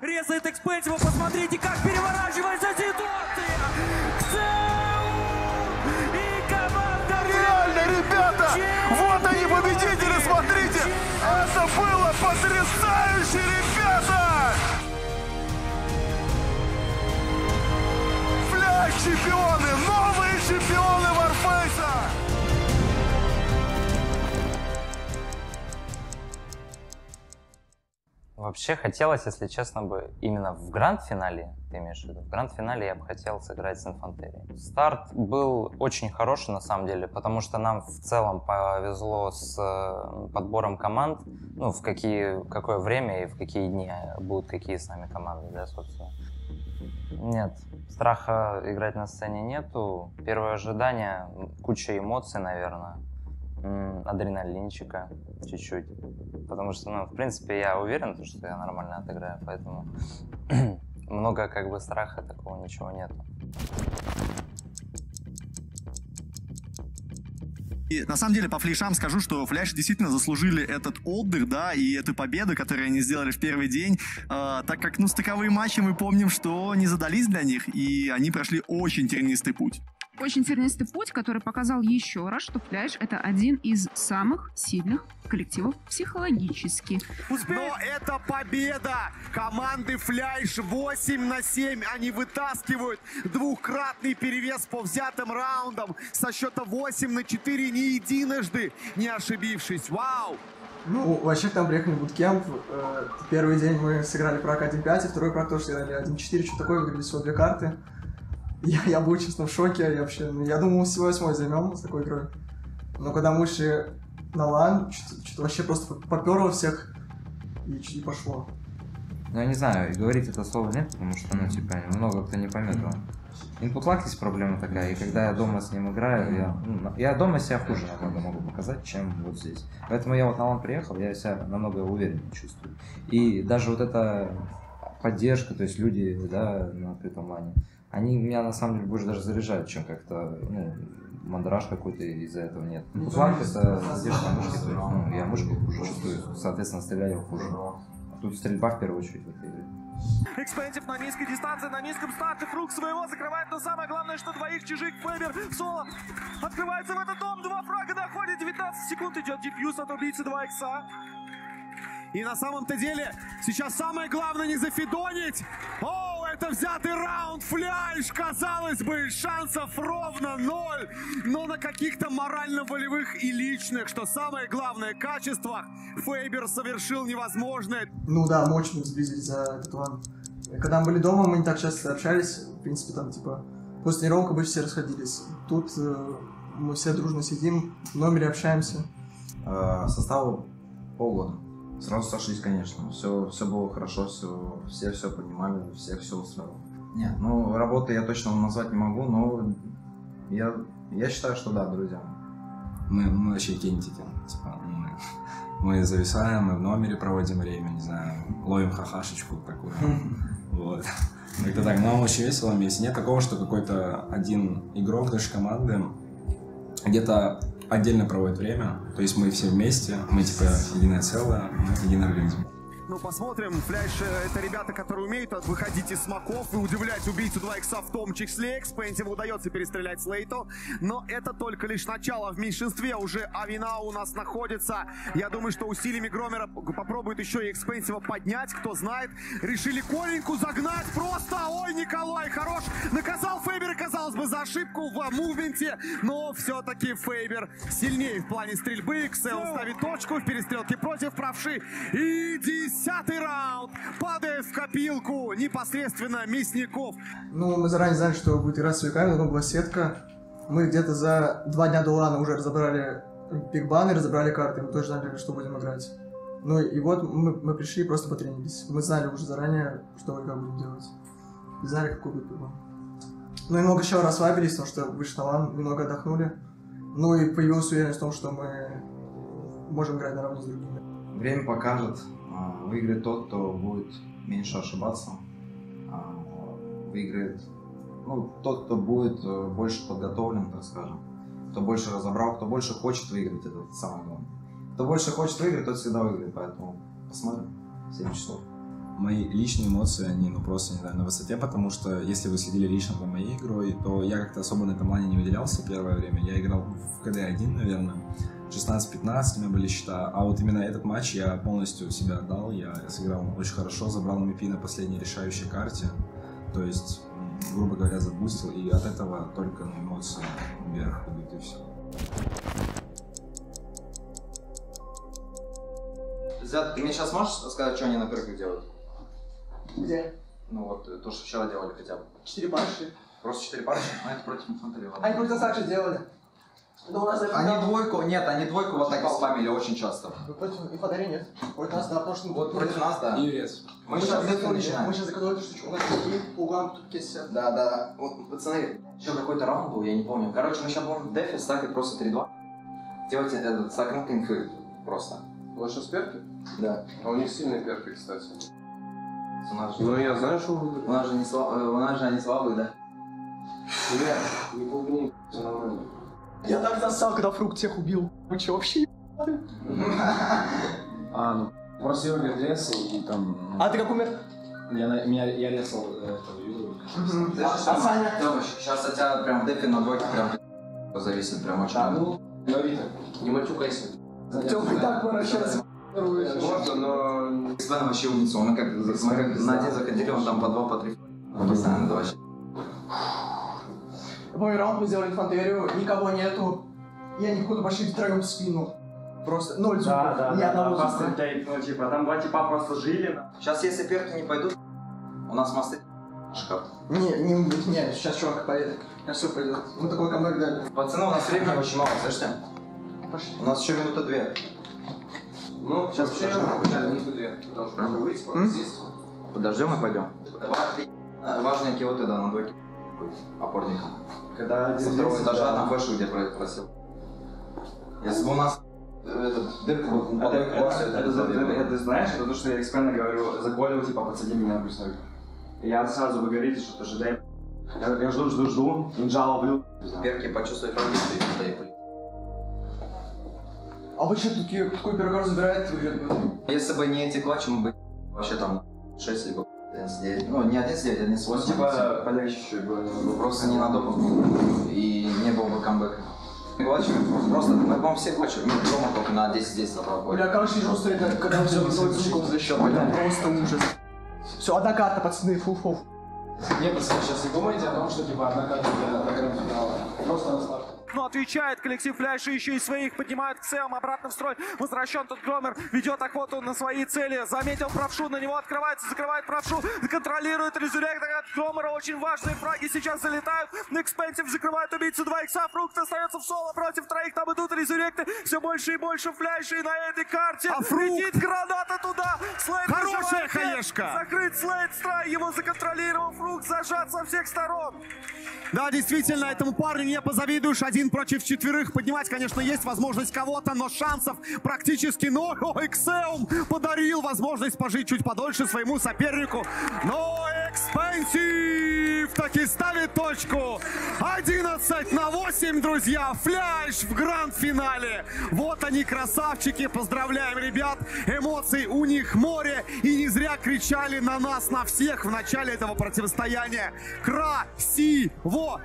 Резает Экспенсива, посмотрите, как переворачивается ситуация! Ксеу! И команда... Реально, ребята! Вот они, победители, смотрите! Это было потрясающе, ребята! Фляж чемпионы! Новые Вообще хотелось, если честно, бы именно в гранд-финале, ты имеешь в виду, в гранд-финале я бы хотел сыграть с Инфантерией. Старт был очень хороший на самом деле, потому что нам в целом повезло с э, подбором команд, ну, в какие, какое время и в какие дни будут какие с нами команды, да, собственно. Нет, страха играть на сцене нету. Первое ожидание, куча эмоций, наверное адреналинчика чуть-чуть. Потому что, ну, в принципе, я уверен, что я нормально отыграю, поэтому много как бы страха такого ничего нету. И на самом деле по флешам скажу, что фляж действительно заслужили этот отдых, да, и эту победу, которую они сделали в первый день, э, так как, ну, стыковые матчи мы помним, что не задались для них, и они прошли очень тернистый путь очень тернистый путь, который показал еще раз, что Фляж — это один из самых сильных коллективов психологически. Но это победа команды Фляж 8 на 7. Они вытаскивают двухкратный перевес по взятым раундам со счета 8 на 4 не единожды, не ошибившись. Вау! Ну, вообще там приехали в буткемп. Э, первый день мы сыграли прак 1.5, и второй прак тоже сыграли 1.4, что такое, выиграли всего две карты. Я, я был, честно, в шоке. Я вообще, ну, я думал, всего восьмой займем с такой игрой. Но когда мы шли на LAN, что-то вообще просто поперло всех и, и пошло. Ну, я не знаю, говорить это слово нет, потому что, ну, типа, много кто не поймет. Input lag есть проблема такая, и когда я дома с ним играю, я, ну, я дома себя хуже намного могу показать, чем вот здесь. Поэтому я вот на LAN приехал, я себя намного увереннее чувствую. И даже вот эта поддержка, то есть люди, да, на открытом лане, они меня на самом деле больше даже заряжают, чем как-то, ну, мандраж какой-то из-за этого нет. Ну, фланг это задержка мышки, то есть, ну, я мышку хуже чувствую, соответственно, стреляю хуже. А тут стрельба в первую очередь в этой игре. Экспенсив на низкой дистанции, на низком старте, круг своего закрывает, но самое главное, что двоих чужих Фейбер соло открывается в этот дом, два фрага доходит, 19 секунд идет дефьюз от убийцы 2 икса. И на самом-то деле сейчас самое главное не зафидонить. О, это взятый раунд, фляж, казалось бы, шансов ровно ноль. Но на каких-то морально-волевых и личных, что самое главное, качествах, Фейбер совершил невозможное. Ну да, мы очень сблизились за этот ван. Когда мы были дома, мы не так часто общались. В принципе, там, типа, после тренировок обычно все расходились. Тут э, мы все дружно сидим, в номере общаемся. Э, составу полгода. Сразу сошлись, конечно. Все, все было хорошо, все, все все понимали, всех все устраивало. Нет, ну, работы я точно назвать не могу, но я, я считаю, что да, друзья. Мы, мы вообще кентики. Типа, мы, мы зависаем, мы в номере проводим время, не знаю, ловим хахашечку такую. Вот. Это так, нам очень весело вместе. Нет такого, что какой-то один игрок нашей команды где-то отдельно проводит время. То есть мы все вместе, мы типа единое целое, единый организм. Ну, посмотрим. Фляш — это ребята, которые умеют выходить из смоков и удивлять убийцу 2 икса в том числе. Экспенсиву удается перестрелять Слейту. Но это только лишь начало. В меньшинстве уже Авина у нас находится. Я думаю, что усилиями Громера попробует еще и Экспенсива поднять. Кто знает. Решили Коленьку загнать просто. Ой, Николай, хорош. Наказал Фейбера, казалось бы, за ошибку в мувменте. Но все-таки Фейбер сильнее в плане стрельбы. Ксел ставит точку в перестрелке против правши. И Десятый раунд. Падает в копилку непосредственно Мясников. Ну, мы заранее знали, что будет играть с Суиками, но была сетка. Мы где-то за два дня до лана уже разобрали пикбаны, разобрали карты. Мы тоже знали, что будем играть. Ну и вот мы, мы пришли и просто потренились. Мы знали уже заранее, что и как будем делать. И знали, какой будет пикбан. Ну и много еще расслабились, потому что вышли на лан, немного отдохнули. Ну и появилась уверенность в том, что мы можем играть наравне с другими. Время покажет, а, выиграет тот, кто будет меньше ошибаться. А, выиграет ну, тот, кто будет э, больше подготовлен, так скажем. Кто больше разобрал, кто больше хочет выиграть, это самое главное. Кто больше хочет выиграть, тот всегда выиграет, поэтому посмотрим. 7 часов. Мои личные эмоции, они, ну, просто, не знаю, на высоте, потому что, если вы следили лично за моей игрой, то я как-то особо на этом плане не выделялся первое время. Я играл в КД-1, наверное, 16-15 у меня были счета, а вот именно этот матч я полностью себя отдал, я сыграл очень хорошо, забрал MVP на последней решающей карте, то есть, грубо говоря, забустил, и от этого только ну, эмоции вверх идут, и все. Зят, ты мне сейчас можешь сказать, что они на перках делают? Где? Ну вот, э, то, что вчера делали хотя бы. Четыре парши. Просто четыре парочки, но это против инфантерии. Они просто так же делали. Но у нас Они двойку, нет, они двойку вот так спамили очень часто. Вы против инфантерии нет. Против нас, да, потому что... Вот против нас, да. Юрец. Мы Мы сейчас начинаем. мы сейчас закончили эту штучку. У нас такие по углам тут кисят. Да, да. Вот, пацаны, еще какой-то раунд был, я не помню. Короче, мы сейчас будем в дефе стакать просто 3-2. Делайте этот стакнут инфы просто. У вас сейчас перки? Да. А у них сильные перки, кстати. У нас же, Ну, я знаю, что вы... у нас же, не слаб- у нас же они слабые, да? Ребят, не бубни, все нормально. Я так засал, когда фрукт всех убил. Вы че, вообще А, ну, просто Юрий лес, и там... ну, А ты как умер? Я, меня, я резал э, этого Юру. А, а Саня? сейчас от тебя прям в дефе на двойке прям зависит прям очень. Да, много. ну, Ловито, не матюкайся. Тёма и так сейчас. Можно, но... Свен вообще умница, он как, мы как на один заходили, он там по два, по три. Постоянно вообще. Мой раунд мы сделали инфантерию, никого нету. Они походу пошли втроем в спину. Просто ноль звуков, ни одного звука. ну, типа, там два типа просто жили. Сейчас, если перки не пойдут, у нас мосты шкаф. Не, не, не, сейчас чувак поедет. Сейчас все пойдет. Мы такой камбэк дали. Пацаны, у нас времени очень мало, слышите? Пошли. У нас еще минута две. Ну, сейчас вообще, да, минуты две. Потому что надо выйти, пока М? Здесь. Подождем и пойдем. Важные киоты, да, на двойке. Опорником. Когда Со второго этажа на флешу, где про- просил. Если бы у нас э, этот дырка был Это, под это, это, это знаешь, это то, что я экспертно говорю, заколил, типа, подсади меня на плюсовик. И я сразу, вы говорите, что ожидай. Я, я жду, жду, жду, инжал ловлю. Перки почувствовать фронтист А вы что, такие, такой перегор забираете, вы Если бы не эти клатчи, мы бы вообще там 6 либо 11 Ну, не 11 9, 11 Вот, 8. типа, полегче чуть-чуть было. Ну, просто не на допуск был. И не было бы камбэка. Клатчи, просто, мы, по-моему, все клатчи, ну, дома только на 10-10 забрал. Бля, короче, жестко стоит, когда все высылают звуков за счет. Просто ужас. Все, одна карта, пацаны, фу-фу. Не, пацаны, сейчас не думайте о том, что типа одна карта для гранд-финала. Просто расслабьтесь. Но отвечает коллектив Фляша, еще и своих поднимают к целым, обратно в строй. Возвращен тут Громер, ведет охоту на свои цели. Заметил правшу, на него открывается, закрывает правшу, контролирует резюлект от Громера. Очень важные фраги сейчас залетают. Экспенсив закрывает убийцу 2 икса. Фрукт остается в соло против троих. Там идут резюлекты. Все больше и больше фляшей на этой карте. А Фрукт? Летит граната туда. Слейд Хорошая хаешка. Закрыт Слейд страй. Его законтролировал Фрукт. Зажат со всех сторон. Да, действительно, этому парню не позавидуешь. Один против четверых. Поднимать, конечно, есть возможность кого-то, но шансов практически ноль. О, Эксеум подарил возможность пожить чуть подольше своему сопернику. Но Экспенсив таки ставит точку. 11 на 8, друзья. Фляж в гранд-финале. Вот они, красавчики. Поздравляем, ребят. Эмоций у них море. И не зря кричали на нас, на всех в начале этого противостояния. Красиво!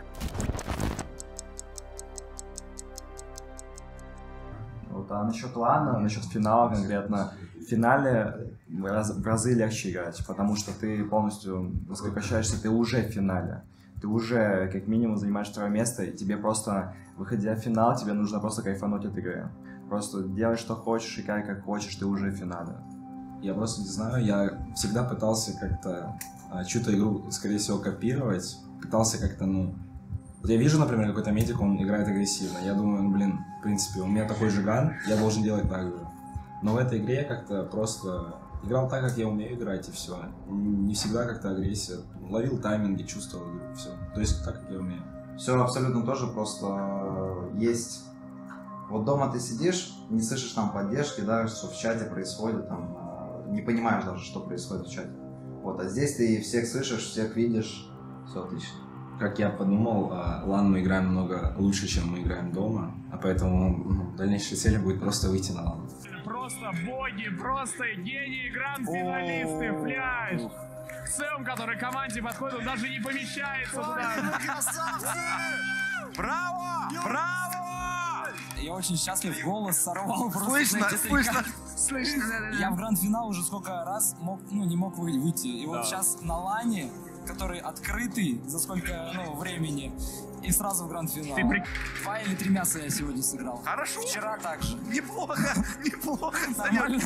А насчет лана, насчет финала конкретно, в финале раз- в разы легче играть, потому что ты полностью раскрепощаешься, ты уже в финале. Ты уже как минимум занимаешь второе место, и тебе просто, выходя в финал, тебе нужно просто кайфануть от игры. Просто делай, что хочешь, играй как хочешь, ты уже в финале. Я просто не знаю, я всегда пытался как-то а, чью-то игру, скорее всего, копировать. Пытался как-то, ну... Вот я вижу, например, какой-то медик, он играет агрессивно. Я думаю, ну, блин, в принципе, у меня такой же ган, я должен делать так же. Но в этой игре я как-то просто играл так, как я умею играть, и все. Не всегда как-то агрессия. Ловил тайминги, чувствовал игру, все. То есть так, как я умею. Все абсолютно тоже, просто э, есть... Вот дома ты сидишь, не слышишь там поддержки, да, что в чате происходит, там, э, не понимаешь даже, что происходит в чате. Вот, а здесь ты всех слышишь, всех видишь, все отлично. Как я подумал, а, LAN мы играем намного лучше, чем мы играем дома, а поэтому ну, дальнейшая цель будет просто выйти на LAN. просто боги, просто гении, гранд-финалисты, Fleisch. Сэм, который команде подходит, он даже не помещается туда. Браво! Браво! Я очень счастлив, голос сорвал просто. Слышно, знаете, слышно. как- Слышно, да-да-да. Я в гранд-финал уже сколько раз мог, ну, не мог вы- выйти. И вот Да. сейчас на лане, который открытый за сколько ну, времени, и сразу в гранд-финал. Ты при- Два или три мяса я сегодня сыграл. Хорошо. Вчера также. Неплохо, неплохо. Нормально.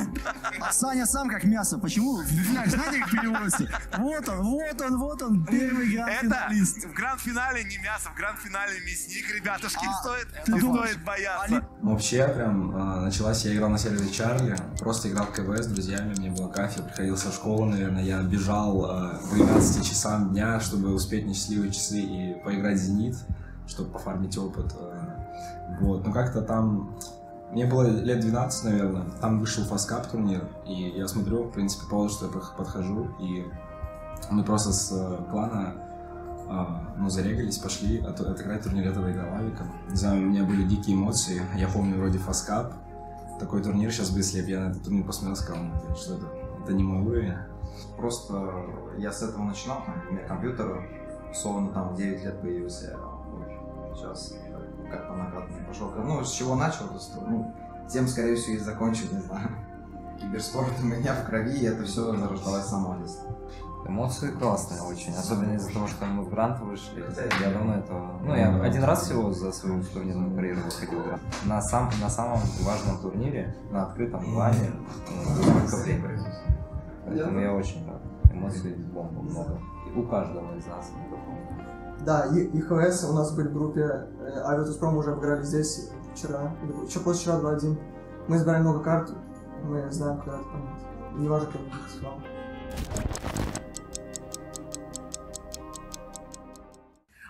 А Саня сам как мясо. Почему? Знаете, как переводится? Вот он, вот он, вот он, первый Это гранд-финалист. в гранд-финале не мясо, в гранд-финале мясник, ребятушки, не А, стоит, не стоит бояться. Вообще, прям э, началась, я играл на сервере Чарли, просто играл в КВ с друзьями, мне было кафе, приходил со школы, наверное, я бежал э, к 12 часам дня, чтобы успеть на счастливые часы и поиграть в Зенит, чтобы пофармить опыт. э. Вот, ну как-то там, мне было лет 12, наверное, там вышел фаскап турнир, и я смотрю, в принципе, по что я подхожу, и мы просто с э, клана а, ну, зарегались, пошли от- отыграть турнир этого игровавика. Не знаю, у меня были дикие эмоции. Я помню вроде фаскап. Такой турнир сейчас бы, если бы я на этот турнир посмотрел, сказал, ну, что это? Это не мой уровень. Просто я с этого начинал, у меня компьютер, условно, там, в 9 лет появился. Сейчас как по накатанной пошел. Ну, с чего начал, то, ну, тем, скорее всего, и закончу, не знаю. Киберспорт у меня в крови, и это все зарождалось само. Эмоции классные очень, особенно из-за того, что мы в грант вышли. Я давно этого... Ну, я один раз всего за свою турнирную карьеру выходил грант. На, сам, на самом важном турнире, на открытом плане, ну, столько времени. Поэтому я очень рад. Эмоций бомба много. И у каждого из нас. Да, и ИХС у нас были в группе, э, а Virtus.prom уже обыграли здесь вчера, еще позавчера 2-1. Мы забрали много карт, мы знаем, куда пойдет. Не важно, кто будет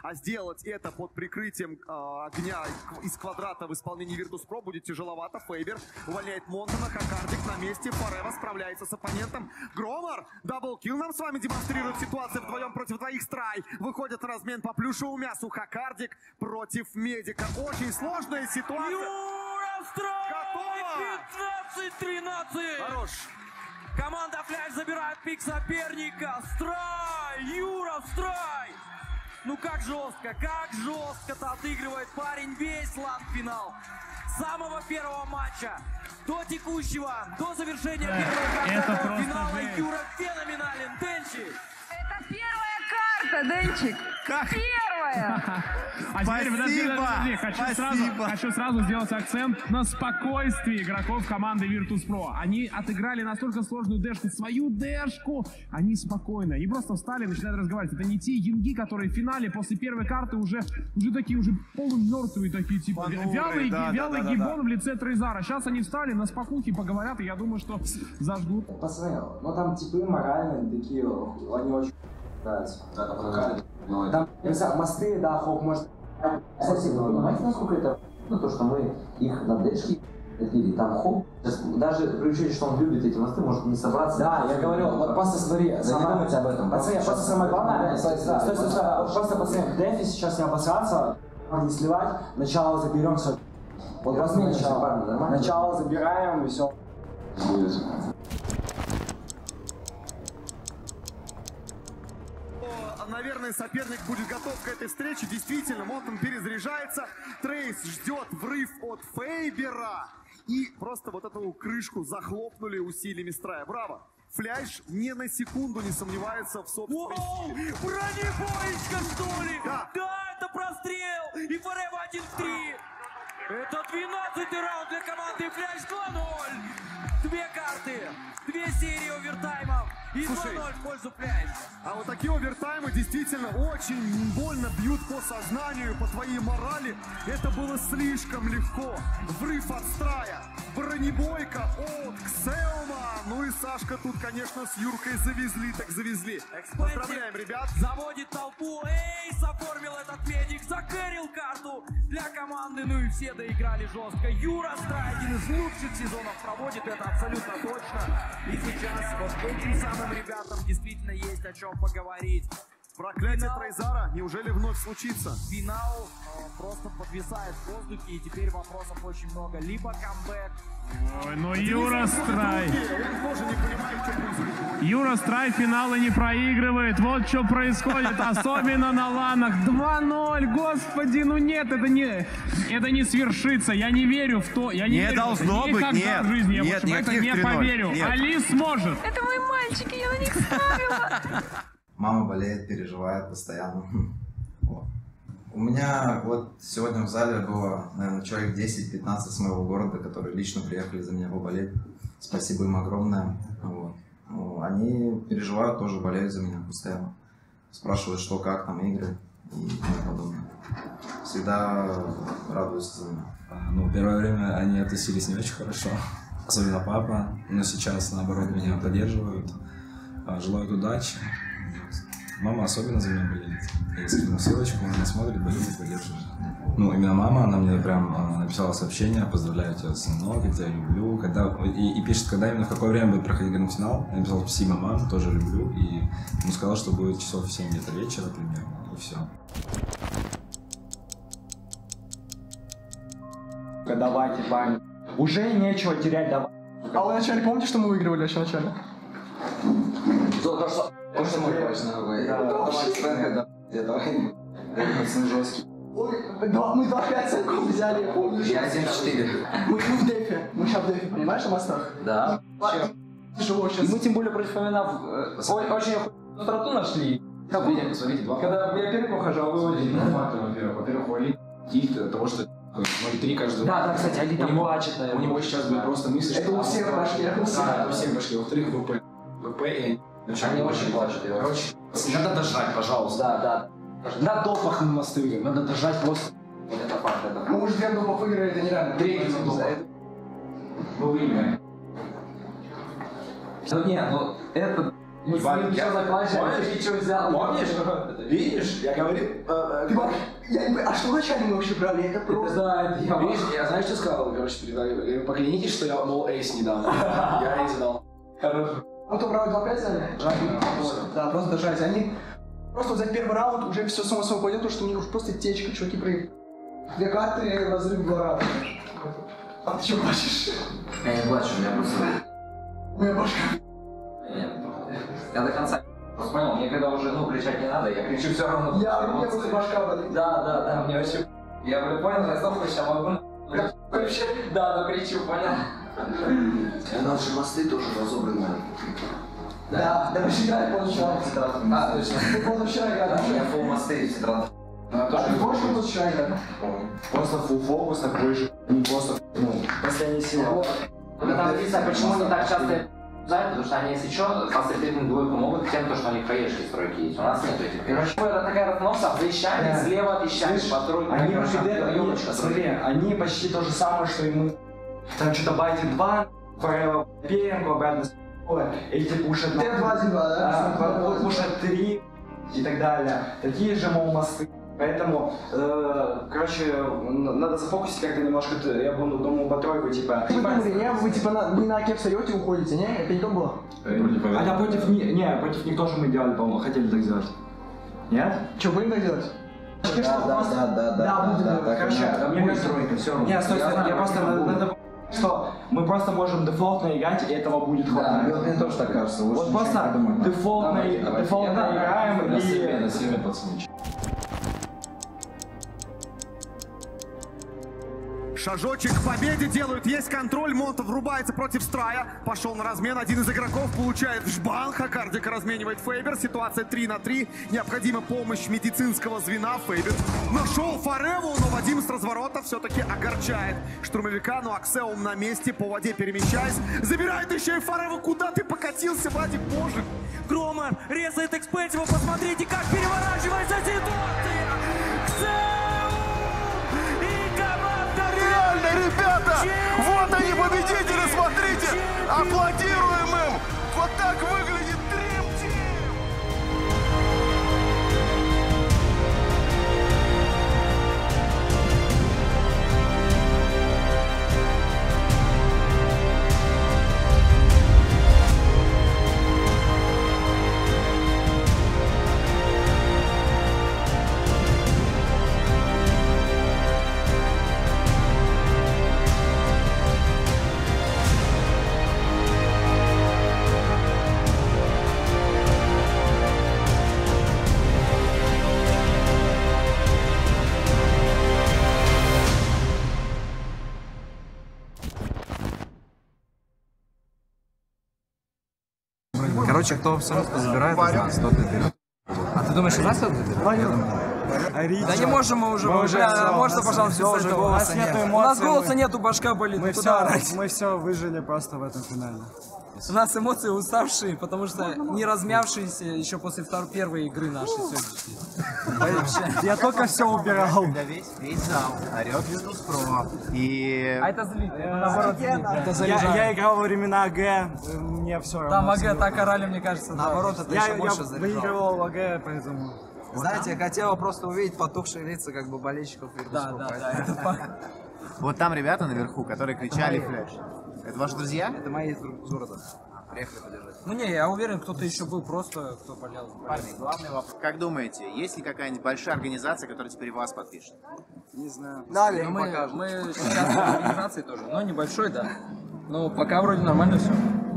А сделать это под прикрытием э, огня из квадрата в исполнении Virtus.pro будет тяжеловато. Фейбер увольняет Монтона, Хакардик на месте. Форева справляется с оппонентом. Громор, double kill нам с вами демонстрирует ситуацию вдвоем против двоих страй. Выходит на размен по плюшевому мясу. Хакардик против Медика. Очень сложная ситуация. Готово! 15-13! Хорош. Команда Фляж забирает пик соперника. Страй! Юра, страй! Ну как жестко, как жестко-то отыгрывает парень весь лан-финал. С самого первого матча до текущего, до завершения первого просто финала жесть. Юра феноменален. Денчик! Карта, Денчик. Первая. А теперь, подожди, подожди, хочу сразу, спасибо. хочу сразу сделать акцент на спокойствии игроков команды Virtus.pro. Они отыграли настолько сложную дэшку, свою дэшку. Они спокойно, они просто встали и начинают разговаривать. Это не те янги, которые в финале после первой карты уже, уже такие, уже полумертвые такие, типа, Понурые, вялый, да, да, вялый да, да, гибон в лице Трейзара. Сейчас они встали на спокухе, поговорят, и я думаю, что зажгут. Пацаны, ну там типы моральные такие, они очень нравятся. Там, не знаю, мосты, да, хоп, может... Кстати, вы понимаете, насколько это... Ну, то, что мы их на дэшке или там хоп, сейчас даже при учете, что он любит эти мосты, может не собраться. Да, я говорю, вот просто смотри, Да не сама- думайте об этом, Пацаны, просто самое главное, да, стой, стой, стой, просто, пацаны, в дефе сейчас не обосраться, не сливать, начало заберем все. Вот понял, начало, начало забираем и все. О, Наверное, соперник будет готов к этой встрече. Действительно, Монтон перезаряжается. Трейс ждет врыв от Фейбера. И просто вот эту крышку захлопнули усилиями Страя. Браво! Фляж ни на секунду не сомневается в собственной Воу! силе. Бронебоечка, что ли? Да. это прострел! И Форева 1-3! Это 12-й раунд для команды Фляж 2-0! Две карты, две серии овертаймов и Слушай, 2-0 в пользу Фляж. А вот такие овертаймы действительно очень больно бьют по сознанию, по твоей морали. Это было слишком легко. Врыв от страя, бронебойка от Ксеума. Ну и Сашка тут, конечно, с Юркой завезли, так завезли. Поздравляем, ребят. Заводит толпу, Эйс оформил этот медик, закэрил карту для команды, ну и все доиграли жестко. Юра Страй, один из лучших сезонов проводит, это абсолютно точно. И сейчас вот этим самым ребятам действительно есть о чем поговорить. Проклятие Трейзара неужели вновь случится? Финал э, просто подвисает в воздухе, и теперь вопросов очень много. Либо камбэк, Ой, ну Юра Страй. Он тоже не понимает, что происходит. Юра Страй финалы не проигрывает. Вот что происходит, особенно на ланах. 2-0, господи, ну нет, это не, это не свершится. Я не верю в то. Я не, Не верю в это. должно быть, Никогда нет. в жизни я Нет, больше в это не 3:0. поверю. Нет. Али сможет. Это мои мальчики, я на них ставила. Мама болеет, переживает постоянно. У меня вот сегодня в зале было, наверное, человек 10-15 с моего города, которые лично приехали за меня поболеть. Спасибо им огромное. Они переживают, тоже болеют за меня постоянно. Спрашивают, что, как там игры и тому подобное. Всегда радуются за меня. А, Ну, первое время они относились не очень хорошо, особенно папа, но сейчас, наоборот, меня поддерживают, а, желают удачи. Мама особенно за меня болеет. Я скину ссылочку, она смотрит, болеет, поддерживает. Ну, именно мама, она мне прям а, написала сообщение, поздравляю тебя, сынок, я тебя люблю. Когда, и, и пишет, когда именно в какое время будет проходить гранд-финал. Я написал, спасибо, мам, тоже люблю. И ему сказал, что будет часов в 7 где-то вечера примерно, и все. Давайте, парни. Уже нечего терять, давай. А вы вначале помните, что мы выигрывали вообще вначале? То, то, что, то, что мы точно вы. Спэнка, да, давай. Пацаны жесткие. Ой, два- мы 2-5 ценков взяли, я помню. Я 7-4. Мы, мы в дефе, мы сейчас в дефе, понимаешь, на мостах? Да. Тяжело сейчас. И мы тем более против э, о- очень охуенную страту нашли. Смотрите, смотрите, два Когда я первый ухожу, а вы один. Два во-первых. Во-первых, у Али тих того, что 0-3 каждый Да, да, кстати, Али там плачет, наверное. У него сейчас будет просто мысль, Это у всех в башке, это у всех. Да, это у всех в башке. Во-вторых, ВП. ВП и они... Очень плачут. Короче, надо дожать, пожалуйста. Да, да. На допах мы мосты выиграем. Надо дожать просто. Вот это факт, это факт. Мы уже две допов выиграли, это нереально. Третий допах. Мы выиграем. Ну не, ну это... Мы с ним все Помнишь? ты что взял? Помнишь? Видишь? Я говорил... э, Ты вообще- я а что вначале мы вообще брали? Это просто... Да, это я... Видишь, я знаешь, что сказал, короче, перед вами? Я говорю, Поклянитесь, что я, мол, эйс не дам. Я эйс дал. Хорошо. Ну, то брали 2-5 взяли? Вот, Да, просто дожать. Они просто за первый раунд уже все само собой пойдет, потому что у них просто течка, чуваки проиграли. Две карты, разрыв два раунда. А ты что плачешь? Я не плачу, у меня просто... Моя башка. Нет. Я до конца просто понял, мне когда уже, ну, кричать не надо, я кричу все равно. Я, у меня просто башка болит. Да, да, да, мне вообще... Я говорю, понял, я стал сейчас могу... Да, ну кричу, понял? Наши мосты тоже разобраны. Да, да, мы играли позавчера. А, точно. Мы позавчера играли. Меня фул мосты и цитрат. Она А ты помнишь, мы позавчера играли? Просто full фокус такой же. Не просто, ну, Последняя сила. Вот. Там видно, почему они так часто знают, потому что они, если что, концентрированную двойку могут тем, то, что у них хаешки стройки есть. У нас нет этих хаешек. Это такая разноса, Да. слева щами, Слышь, по тройке. Они они, ёлочка смотри, они почти то же самое, что и мы. Там что-то байтит 2, Forever Перенко, обратно с эти на... Т2-1-2, да? А, пушат 3 и так далее. Такие же, мол, мосты. Поэтому, э, короче, надо зафокусить как-то немножко, я буду, думаю, по тройку, типа... Вы думали, не, вы типа на, вы на кеп встаете и уходите, не? Это не то было? А да, против них, не, против них тоже мы делали, по-моему, хотели так сделать. Нет? Что, будем так делать? Да, да, да, да, Да, будем да, делать. так и Короче, надо. да, мне Будет кажется- тройка, все равно. Не, стой, стой, знаю, я просто могу. надо, надо что мы просто можем дефолтно играть, и этого будет Да, хватать. мне мне тоже так кажется. лучше Вот просто дефолтно, Я- играем На себе, и... на себе, пацаны. Шажочек к победе делают, есть контроль, Монтов врубается против Страя, пошел на размен, один из игроков получает жбан, Хакардика разменивает Фейбер, ситуация 3 на 3, необходима помощь медицинского звена, Фейбер нашел Фареву, но Вадим с разворота все-таки огорчает штурмовика, но Аксеум на месте, по воде перемещаясь, забирает еще и Фареву, куда ты покатился, Вадик, боже, Громов резает экспенсива, посмотрите, как переворачивается ситуация! Ксеу! Реально, ребята! Вот они, победители, смотрите! Аплодируем им! Вот так выглядит Короче, кто абсолютно забирает из нас, тот и берет. А ты думаешь, и нас кто-то Да не можем мы уже, Мы уже бля, всё, можно, у нас- пожалуйста, всё, без уже голоса У нас эмоций, голоса мы- нету, башка болит, Мы все, мы все выжили просто в этом финале. У нас эмоции уставшие, потому что не размявшиеся еще после второй, первой игры нашей сегодняшней. Я только все убирал. Весь, весь зал орет Virtus.pro. И... А это злит, это злит. Это Я, я играл во времена АГ, мне все равно. Там АГ так орали, мне кажется, наоборот, это я, еще я больше заряжало. выигрывал АГ, поэтому... Знаете, я хотела просто увидеть потухшие лица как бы болельщиков Да, да, да, факт. Вот там ребята наверху, которые кричали флеш. Это ваши друзья? Это мои из города. Приехали поддержать. Ну не, я уверен, кто-то еще был просто, кто болел. Парни, главный вопрос. Как думаете, есть ли какая-нибудь большая организация, которая теперь вас подпишет? Не знаю. Дали, Ну, мы, покажем. мы сейчас в организации тоже, но небольшой, да. Ну, пока вроде нормально все.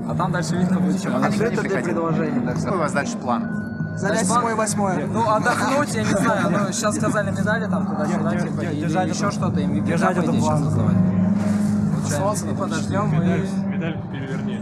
А там дальше видно будет, что. Открыто для предложений, так Какой у вас дальше план? Занять седьмое восьмое. Ну, отдохнуть, я не знаю, ну, сейчас сказали медали там туда-сюда, типа, или еще это- что-то, MVP, держать это план. И подождем, и... Медаль переверни.